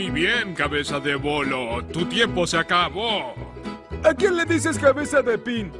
Muy bien, cabeza de bolo. Tu tiempo se acabó. ¿A quién le dices cabeza de pin?